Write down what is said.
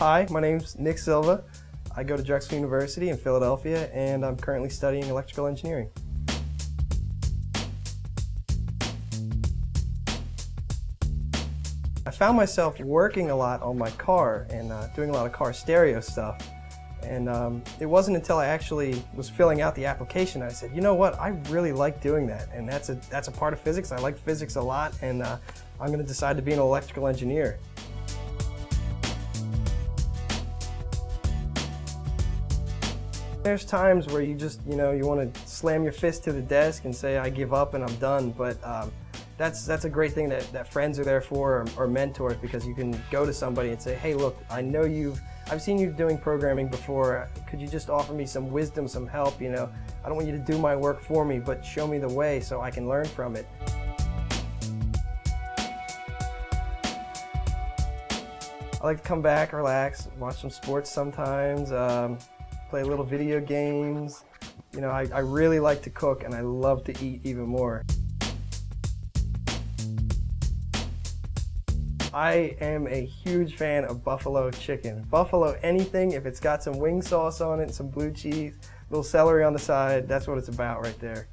Hi, my name's Nick Silva. I go to Drexel University in Philadelphia and I'm currently studying electrical engineering. I found myself working a lot on my car and uh, doing a lot of car stereo stuff. And um, it wasn't until I actually was filling out the application I said, you know what, I really like doing that. And that's a, that's a part of physics. I like physics a lot and uh, I'm going to decide to be an electrical engineer. There's times where you just, you know, you want to slam your fist to the desk and say, I give up and I'm done. But um, that's, that's a great thing that, that friends are there for or, or mentors because you can go to somebody and say, hey, look, I know you've, I've seen you doing programming before. Could you just offer me some wisdom, some help? You know, I don't want you to do my work for me, but show me the way so I can learn from it. I like to come back, relax, watch some sports sometimes. Um, play little video games. You know, I, I really like to cook and I love to eat even more. I am a huge fan of buffalo chicken. Buffalo anything, if it's got some wing sauce on it, some blue cheese, a little celery on the side, that's what it's about right there.